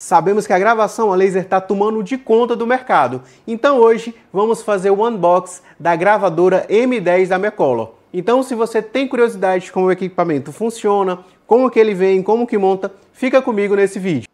Sabemos que a gravação a laser está tomando de conta do mercado, então hoje vamos fazer o unbox da gravadora M10 da Mecolor. Então se você tem curiosidade de como o equipamento funciona, como que ele vem, como que monta, fica comigo nesse vídeo.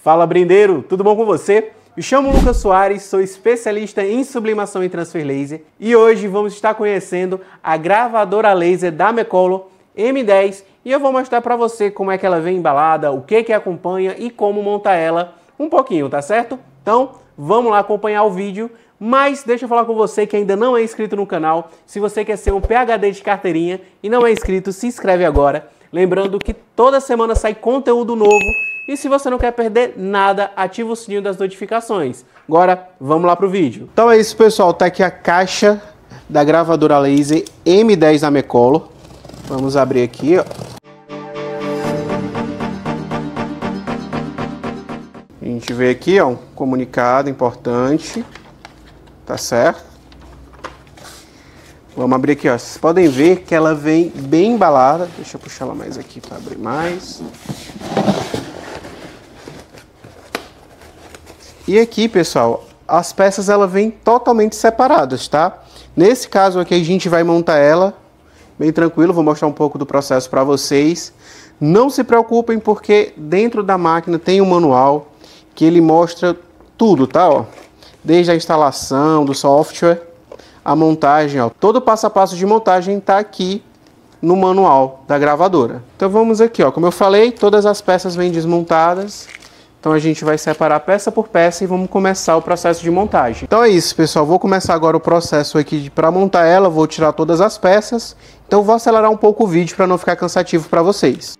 Fala brindeiro, tudo bom com você? Me chamo Lucas Soares, sou especialista em sublimação e transfer laser e hoje vamos estar conhecendo a gravadora laser da Mecolor M10 e eu vou mostrar para você como é que ela vem embalada, o que que acompanha e como montar ela um pouquinho, tá certo? Então, vamos lá acompanhar o vídeo, mas deixa eu falar com você que ainda não é inscrito no canal, se você quer ser um PhD de carteirinha e não é inscrito, se inscreve agora. Lembrando que toda semana sai conteúdo novo e se você não quer perder nada, ativa o sininho das notificações. Agora, vamos lá pro vídeo. Então é isso, pessoal. Tá aqui a caixa da gravadora laser M10 da Mecolo. Vamos abrir aqui, ó. A gente vê aqui, ó, um comunicado importante. Tá certo? Vamos abrir aqui, ó. Vocês podem ver que ela vem bem embalada. Deixa eu puxar ela mais aqui para abrir mais. E aqui, pessoal, as peças ela vêm totalmente separadas, tá? Nesse caso aqui a gente vai montar ela bem tranquilo, vou mostrar um pouco do processo para vocês. Não se preocupem porque dentro da máquina tem um manual que ele mostra tudo, tá? Ó, desde a instalação do software, a montagem, ó, todo o passo a passo de montagem está aqui no manual da gravadora. Então vamos aqui, ó, como eu falei, todas as peças vêm desmontadas então a gente vai separar peça por peça e vamos começar o processo de montagem. Então é isso, pessoal. Vou começar agora o processo aqui para montar ela. Vou tirar todas as peças. Então vou acelerar um pouco o vídeo para não ficar cansativo para vocês.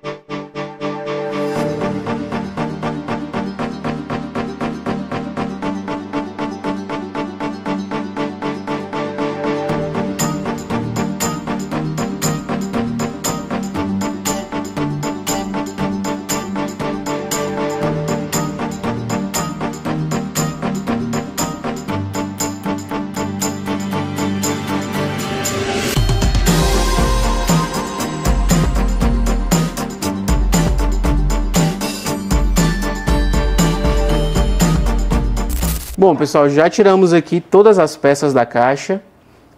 Bom, pessoal, já tiramos aqui todas as peças da caixa,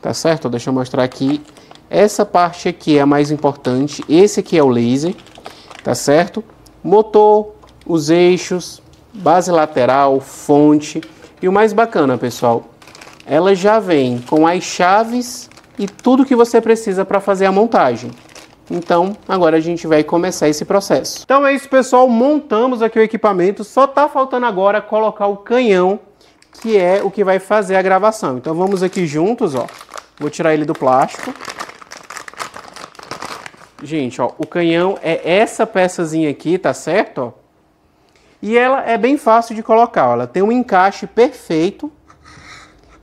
tá certo? Deixa eu mostrar aqui. Essa parte aqui é a mais importante. Esse aqui é o laser, tá certo? Motor, os eixos, base lateral, fonte. E o mais bacana, pessoal, ela já vem com as chaves e tudo que você precisa para fazer a montagem. Então, agora a gente vai começar esse processo. Então é isso, pessoal. Montamos aqui o equipamento. Só tá faltando agora colocar o canhão que é o que vai fazer a gravação. Então vamos aqui juntos, ó. Vou tirar ele do plástico. Gente, ó, o canhão é essa peçazinha aqui, tá certo? Ó. E ela é bem fácil de colocar, ó. ela tem um encaixe perfeito.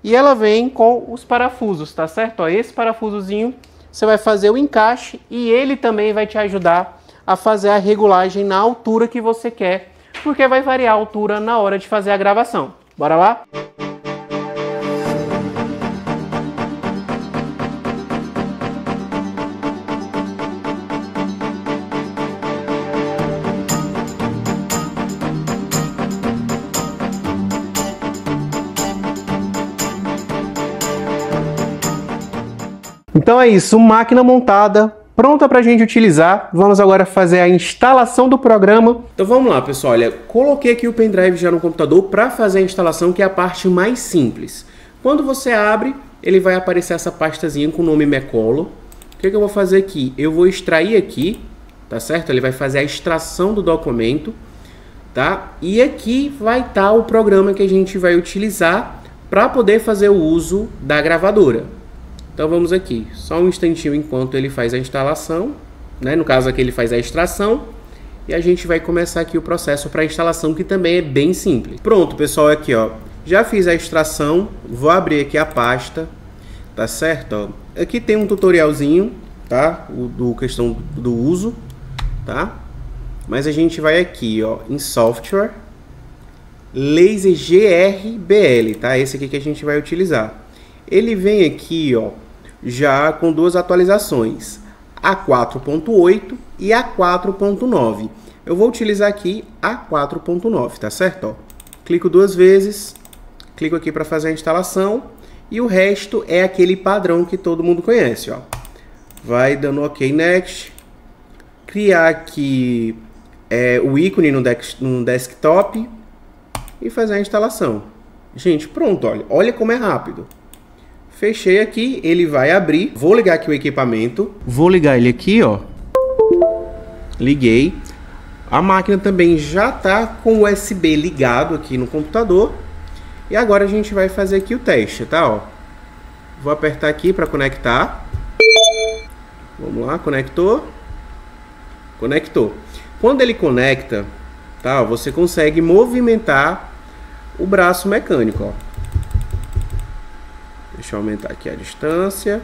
E ela vem com os parafusos, tá certo? Ó, esse parafusozinho você vai fazer o encaixe e ele também vai te ajudar a fazer a regulagem na altura que você quer, porque vai variar a altura na hora de fazer a gravação. Bora lá? Então é isso, máquina montada, pronta para a gente utilizar. Vamos agora fazer a instalação do programa. Então vamos lá, pessoal. Olha, coloquei aqui o pendrive já no computador para fazer a instalação, que é a parte mais simples. Quando você abre, ele vai aparecer essa pastazinha com o nome Mecolo. O que, que eu vou fazer aqui? Eu vou extrair aqui, tá certo? Ele vai fazer a extração do documento, tá? E aqui vai estar tá o programa que a gente vai utilizar para poder fazer o uso da gravadora. Então vamos aqui, só um instantinho enquanto ele faz a instalação, né? no caso aqui ele faz a extração, e a gente vai começar aqui o processo para instalação que também é bem simples. Pronto pessoal, aqui ó, já fiz a extração, vou abrir aqui a pasta, tá certo? Ó. Aqui tem um tutorialzinho, tá? O, do questão do uso, tá? Mas a gente vai aqui ó, em software, laser GRBL, tá? Esse aqui que a gente vai utilizar. ele vem aqui, ó, já com duas atualizações, a 4.8 e a 4.9. Eu vou utilizar aqui a 4.9, tá certo? Ó, clico duas vezes, clico aqui para fazer a instalação e o resto é aquele padrão que todo mundo conhece, ó. Vai dando OK Next, criar aqui é, o ícone no, no desktop e fazer a instalação. Gente, pronto, olha, olha como é rápido. Fechei aqui, ele vai abrir. Vou ligar aqui o equipamento. Vou ligar ele aqui, ó. Liguei. A máquina também já está com o USB ligado aqui no computador. E agora a gente vai fazer aqui o teste, tá? Ó. Vou apertar aqui para conectar. Vamos lá, conectou. Conectou. Quando ele conecta, tá? Você consegue movimentar o braço mecânico, ó. Deixa eu aumentar aqui a distância.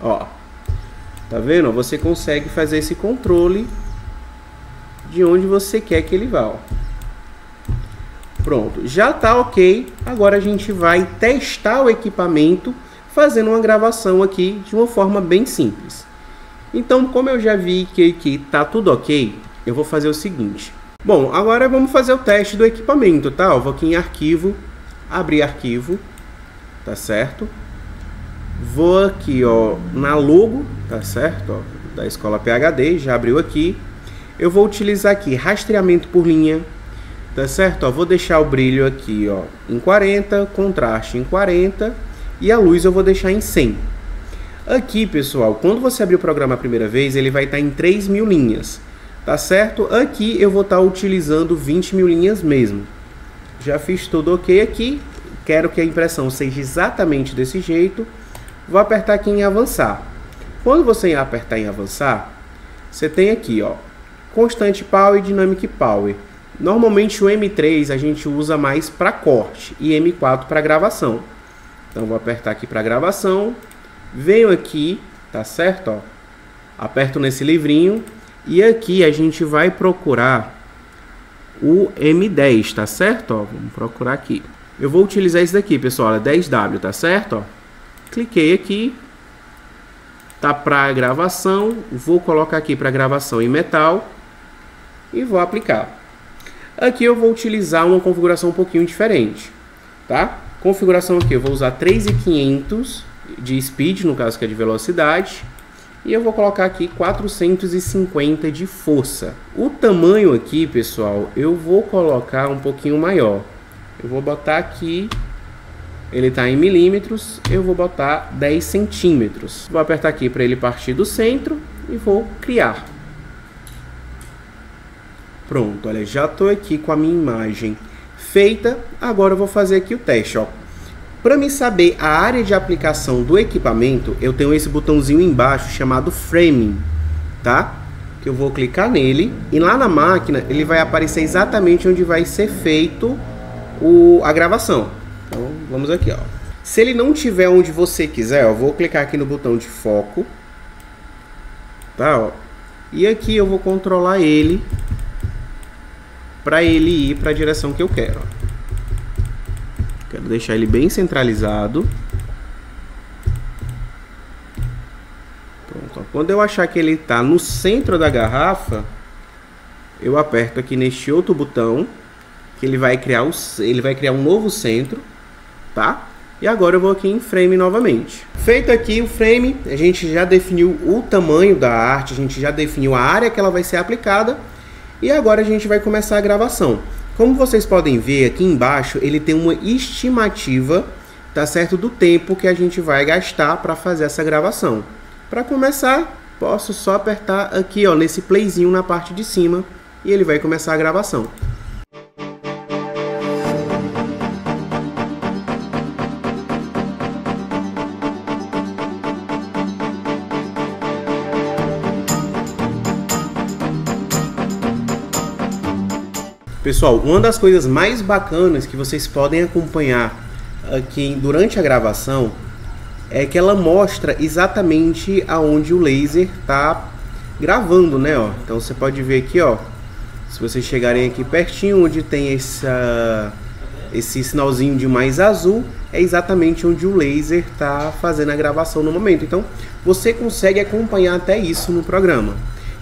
Ó. Tá vendo? Você consegue fazer esse controle de onde você quer que ele vá, ó. Pronto, já tá ok. Agora a gente vai testar o equipamento fazendo uma gravação aqui de uma forma bem simples. Então, como eu já vi que aqui tá tudo ok, eu vou fazer o seguinte. Bom, agora vamos fazer o teste do equipamento, tá? Eu vou aqui em arquivo, abrir arquivo, tá certo? Vou aqui, ó, na logo, tá certo? Ó, da escola PHD, já abriu aqui. Eu vou utilizar aqui rastreamento por linha, tá certo? Ó, vou deixar o brilho aqui, ó, em 40, contraste em 40 e a luz eu vou deixar em 100. Aqui, pessoal, quando você abrir o programa a primeira vez, ele vai estar em 3 mil linhas tá certo? Aqui eu vou estar tá utilizando 20 mil linhas mesmo. Já fiz tudo ok aqui, quero que a impressão seja exatamente desse jeito, vou apertar aqui em avançar. Quando você apertar em avançar, você tem aqui, ó, constante power e dynamic power. Normalmente o M3 a gente usa mais para corte e M4 para gravação. Então vou apertar aqui para gravação, venho aqui, tá certo, ó. Aperto nesse livrinho, e aqui a gente vai procurar o M10, tá certo? Ó, vamos procurar aqui. Eu vou utilizar esse daqui, pessoal, é 10W, tá certo? Ó, cliquei aqui, tá para gravação, vou colocar aqui para gravação em metal e vou aplicar. Aqui eu vou utilizar uma configuração um pouquinho diferente, tá? Configuração aqui, eu vou usar 3.500 de speed, no caso que é de velocidade, e eu vou colocar aqui 450 de força. O tamanho aqui, pessoal, eu vou colocar um pouquinho maior. Eu vou botar aqui, ele está em milímetros, eu vou botar 10 centímetros. Vou apertar aqui para ele partir do centro e vou criar. Pronto, olha, já estou aqui com a minha imagem feita. Agora eu vou fazer aqui o teste, ó. Para me saber a área de aplicação do equipamento, eu tenho esse botãozinho embaixo chamado Framing, tá? Que eu vou clicar nele e lá na máquina ele vai aparecer exatamente onde vai ser feito o, a gravação. Então vamos aqui, ó. Se ele não tiver onde você quiser, eu vou clicar aqui no botão de foco, tá? Ó. E aqui eu vou controlar ele para ele ir para a direção que eu quero. Ó. Quero deixar ele bem centralizado. Pronto. Quando eu achar que ele está no centro da garrafa, eu aperto aqui neste outro botão, que ele vai criar ele vai criar um novo centro, tá? E agora eu vou aqui em frame novamente. Feito aqui o frame, a gente já definiu o tamanho da arte, a gente já definiu a área que ela vai ser aplicada. E agora a gente vai começar a gravação. Como vocês podem ver aqui embaixo, ele tem uma estimativa, tá certo, do tempo que a gente vai gastar para fazer essa gravação. Para começar, posso só apertar aqui, ó, nesse playzinho na parte de cima e ele vai começar a gravação. Pessoal, uma das coisas mais bacanas que vocês podem acompanhar aqui durante a gravação é que ela mostra exatamente aonde o laser está gravando, né? Ó. Então você pode ver aqui, ó, se vocês chegarem aqui pertinho onde tem essa, esse sinalzinho de mais azul é exatamente onde o laser está fazendo a gravação no momento. Então você consegue acompanhar até isso no programa.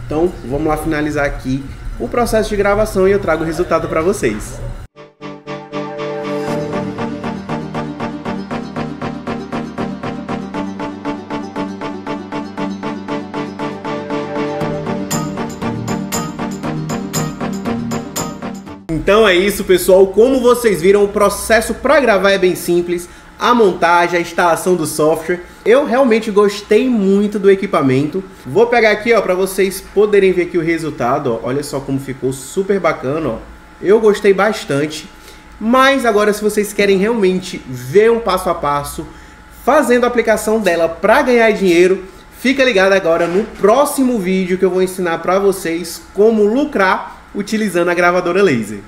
Então vamos lá finalizar aqui o processo de gravação e eu trago o resultado para vocês. Então é isso, pessoal. Como vocês viram, o processo para gravar é bem simples. A montagem, a instalação do software. Eu realmente gostei muito do equipamento. Vou pegar aqui, ó, para vocês poderem ver aqui o resultado. Ó. Olha só como ficou super bacana, ó. Eu gostei bastante. Mas agora, se vocês querem realmente ver um passo a passo, fazendo a aplicação dela para ganhar dinheiro, fica ligado agora no próximo vídeo que eu vou ensinar para vocês como lucrar utilizando a gravadora laser.